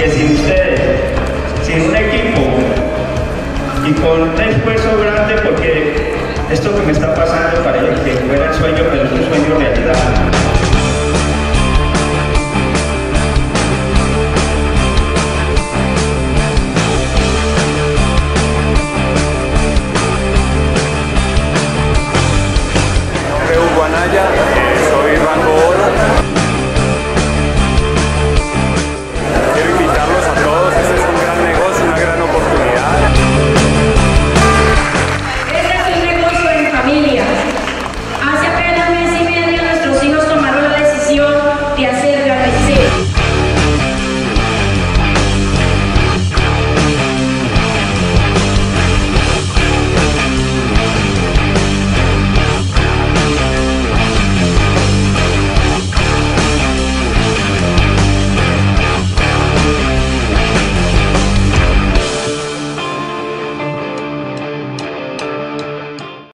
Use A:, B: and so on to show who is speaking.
A: que sin ustedes, sin un equipo y con un esfuerzo grande